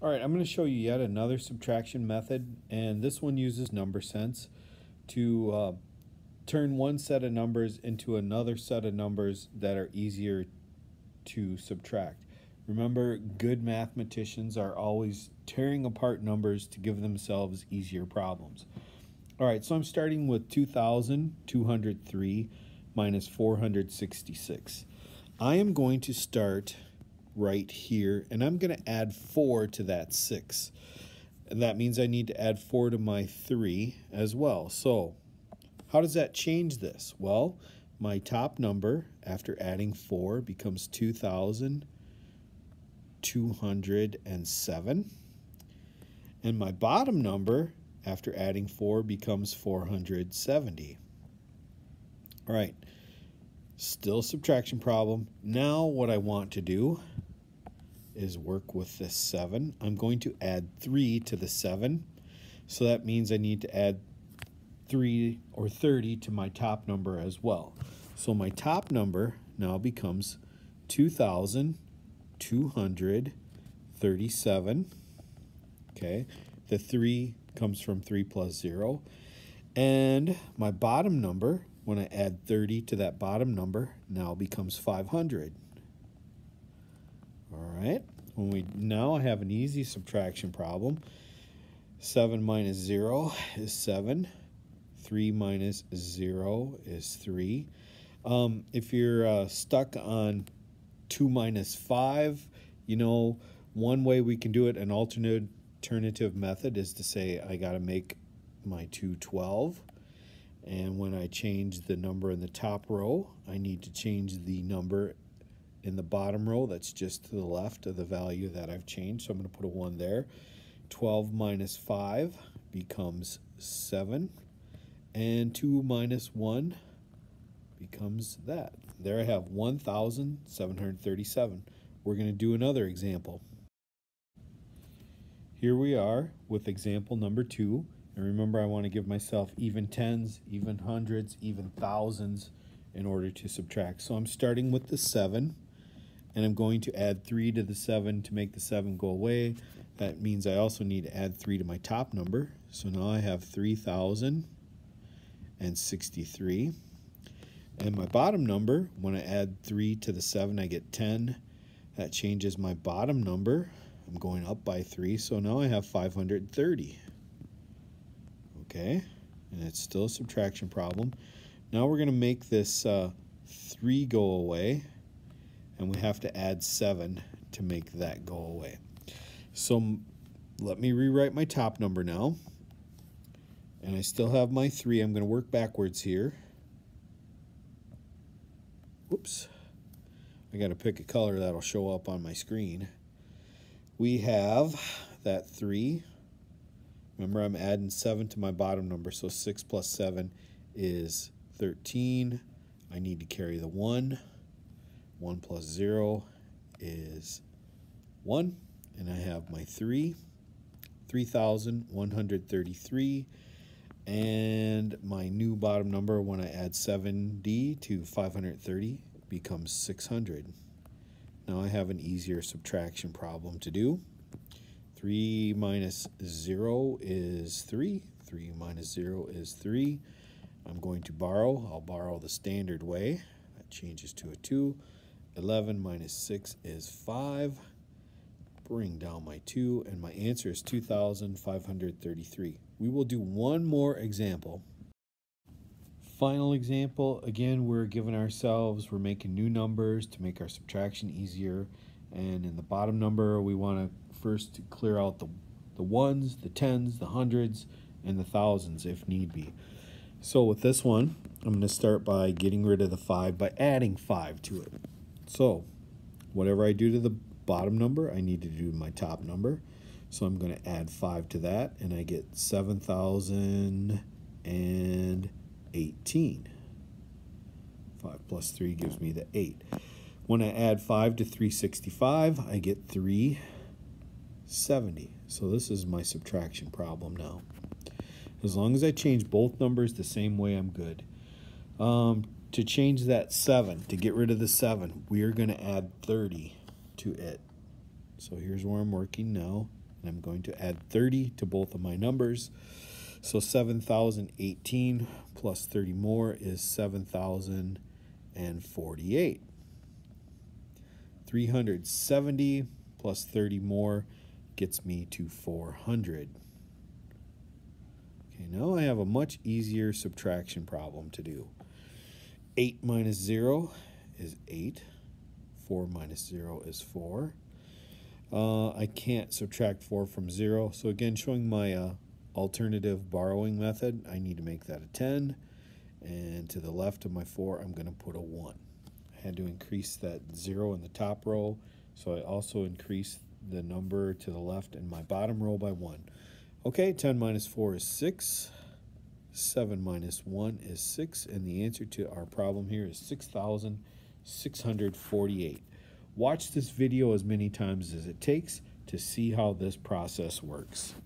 All right, I'm going to show you yet another subtraction method, and this one uses number sense to uh, turn one set of numbers into another set of numbers that are easier to subtract. Remember, good mathematicians are always tearing apart numbers to give themselves easier problems. All right, so I'm starting with 2,203 minus 466. I am going to start right here, and I'm going to add 4 to that 6. And that means I need to add 4 to my 3 as well. So how does that change this? Well, my top number after adding 4 becomes 2,207. And my bottom number after adding 4 becomes 470. All right, still subtraction problem. Now what I want to do is work with this 7. I'm going to add 3 to the 7. So that means I need to add 3 or 30 to my top number as well. So my top number now becomes 2,237. Okay, the 3 comes from 3 plus 0. And my bottom number, when I add 30 to that bottom number, now becomes 500. All right, when we now I have an easy subtraction problem, 7 minus 0 is 7. 3 minus 0 is 3. Um, if you're uh, stuck on 2 minus 5, you know, one way we can do it, an alternative method is to say I got to make my 212. And when I change the number in the top row, I need to change the number in the bottom row that's just to the left of the value that I've changed. So I'm going to put a 1 there. 12 minus 5 becomes 7. And 2 minus 1 becomes that. There I have 1,737. We're going to do another example. Here we are with example number 2. And remember I want to give myself even tens, even hundreds, even thousands in order to subtract. So I'm starting with the 7 and I'm going to add 3 to the 7 to make the 7 go away. That means I also need to add 3 to my top number. So now I have 3,063. And my bottom number, when I add 3 to the 7, I get 10. That changes my bottom number. I'm going up by 3, so now I have 530. Okay, and it's still a subtraction problem. Now we're going to make this uh, 3 go away and we have to add 7 to make that go away. So let me rewrite my top number now. And I still have my 3. I'm going to work backwards here. Whoops. I got to pick a color that'll show up on my screen. We have that 3. Remember, I'm adding 7 to my bottom number, so 6 plus 7 is 13. I need to carry the 1. 1 plus 0 is 1. And I have my 3, 3,133. And my new bottom number, when I add 7D to 530, becomes 600. Now I have an easier subtraction problem to do. 3 minus 0 is 3. 3 minus 0 is 3. I'm going to borrow. I'll borrow the standard way. That changes to a 2. 11 minus 6 is 5. Bring down my 2, and my answer is 2,533. We will do one more example. Final example, again, we're giving ourselves, we're making new numbers to make our subtraction easier. And in the bottom number, we want to first clear out the, the ones, the tens, the hundreds, and the thousands if need be. So with this one, I'm going to start by getting rid of the 5 by adding 5 to it. So whatever I do to the bottom number, I need to do my top number. So I'm going to add 5 to that, and I get 7,018. 5 plus 3 gives me the 8. When I add 5 to 365, I get 370. So this is my subtraction problem now. As long as I change both numbers the same way, I'm good. Um, to change that 7, to get rid of the 7, we are going to add 30 to it. So here's where I'm working now. And I'm going to add 30 to both of my numbers. So 7,018 plus 30 more is 7,048. 370 plus 30 more gets me to 400. Okay, now I have a much easier subtraction problem to do. 8 minus 0 is 8. 4 minus 0 is 4. Uh, I can't subtract 4 from 0. So again, showing my uh, alternative borrowing method, I need to make that a 10. And to the left of my 4, I'm going to put a 1. I had to increase that 0 in the top row. So I also increased the number to the left in my bottom row by 1. Okay, 10 minus 4 is 6. 7 minus 1 is 6. And the answer to our problem here is 6,648. Watch this video as many times as it takes to see how this process works.